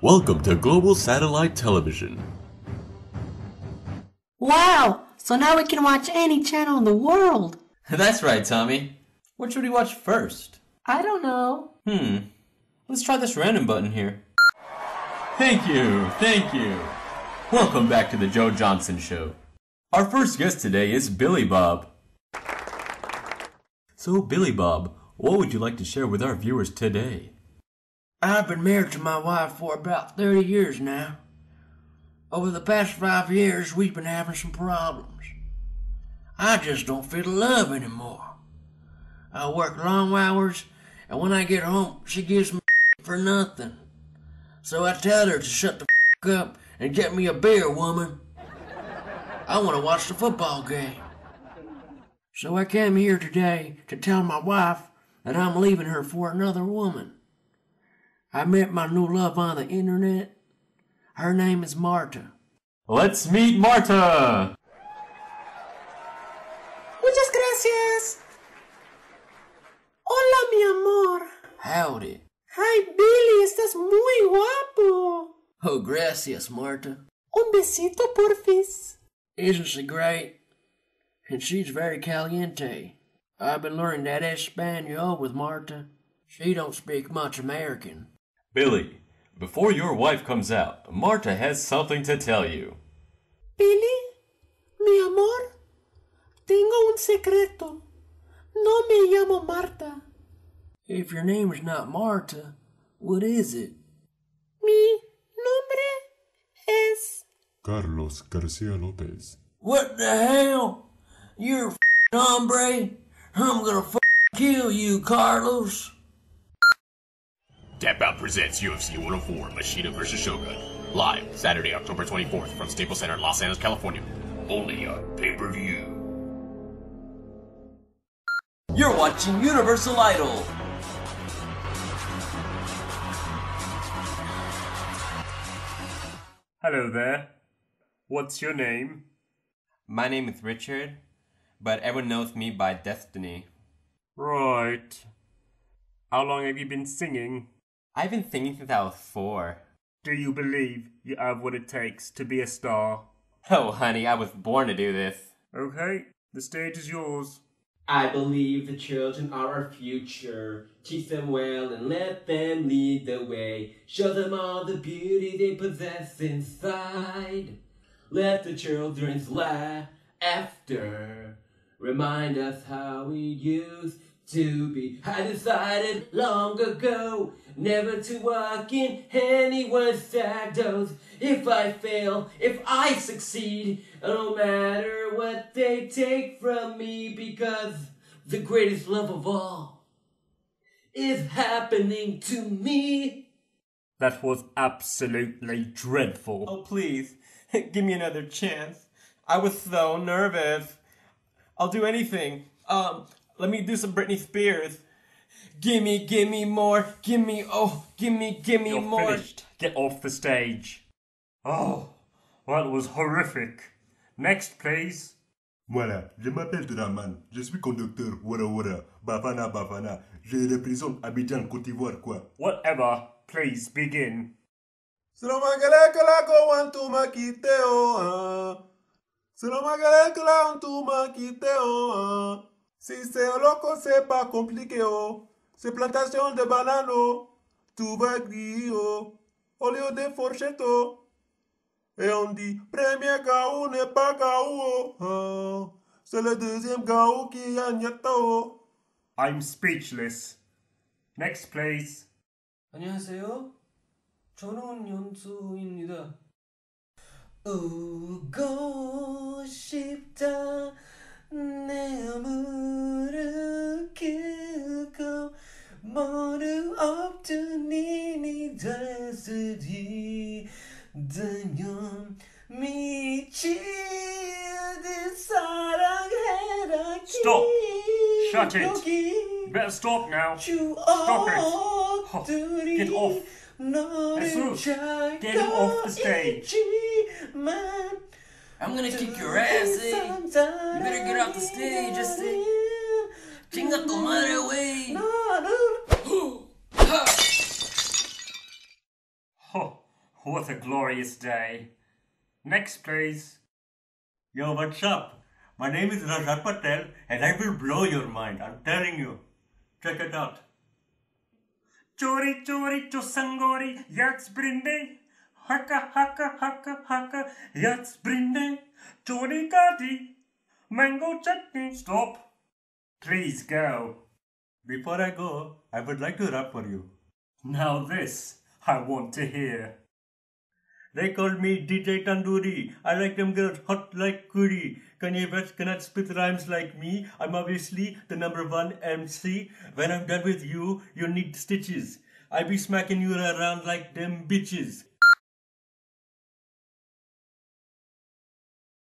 Welcome to Global Satellite Television. Wow! So now we can watch any channel in the world. That's right, Tommy. What should we watch first? I don't know. Hmm. Let's try this random button here. Thank you, thank you. Welcome back to the Joe Johnson Show. Our first guest today is Billy Bob. So, Billy Bob, what would you like to share with our viewers today? I've been married to my wife for about 30 years now. Over the past five years, we've been having some problems. I just don't feel love anymore. I work long hours, and when I get home, she gives me for nothing. So I tell her to shut the up and get me a beer, woman. I want to watch the football game. So I came here today to tell my wife that I'm leaving her for another woman. I met my new love on the internet. Her name is Marta. Let's meet Marta! Muchas gracias. Hola, mi amor. Howdy. Ay, Billy, estás muy guapo. Oh, gracias, Marta. Un besito, porfis. Isn't she great? And she's very caliente. I've been learning that Espanol with Marta. She don't speak much American. Billy, before your wife comes out, Marta has something to tell you. Billy, mi amor, tengo un secreto. No me llamo Marta. If your name's not Marta, what is it? Mi nombre es Carlos Garcia Lopez. What the hell? You're a f- hombre? I'm gonna f- kill you, Carlos. Tap Out presents UFC 104 Machida vs. Shogun. Live Saturday, October 24th from Staples Center, Los Angeles, California. Only on pay per view. You're watching Universal Idol! Hello there. What's your name? My name is Richard, but everyone knows me by Destiny. Right. How long have you been singing? I've been thinking since I was four. Do you believe you have what it takes to be a star? Oh, honey, I was born to do this. Okay, the stage is yours. I believe the children are our future. Teach them well and let them lead the way. Show them all the beauty they possess inside. Let the children's laughter remind us how we used to be. I decided long ago never to walk in anyone's shadows. If I fail, if I succeed, no matter what they take from me, because the greatest love of all is happening to me. That was absolutely dreadful. Oh, please, give me another chance. I was so nervous. I'll do anything. Um, let me do some Britney Spears. Gimme, gimme more. Gimme, oh, gimme, gimme You're more. finished. Get off the stage. Oh, that was horrific. Next, please. Voilà, je m'appelle Draman, je suis conducteur, wara wara, Bafana Bafana, je représente Abidjan, Côte d'Ivoire, quoi. Whatever, please begin. Selamakala wantuma kiteo, Selamakala wantuma kiteo, Si c'est loco, c'est pas compliqué, oh. C'est plantation de bananes, oh. Tout va gris, oh. Au lieu de fourchette, oh. Et on dit, premier gaou n'est pas gaou, oh. Ah, C'est le deuxième gaou qui a gnatta, oh. I'm speechless. Next, please. 안녕하세요. 저는 연수입니다. 오고 싶다 Dönüyorum Miçildi sarang heraki Stop! Shut it! You better stop now! Stop it! Oh, get off! Jesus! Get off the stage! I'm gonna kick your ass, eh? You better get off the stage, I say! 金額お前ら What a glorious day. Next, please. Yo, what's up? My name is Rajat Patel and I will blow your mind. I'm telling you. Check it out. Chori chori chosangori yats brinde. Haka haka haka haka yats brinde. Chori kati. Mango chutney. Stop. Please go. Before I go, I would like to rap for you. Now this I want to hear. They call me DJ Tandoori. I like them girls hot like curry. Kanye West cannot spit rhymes like me. I'm obviously the number one MC. When I'm done with you, you need stitches. I be smacking you around like them bitches.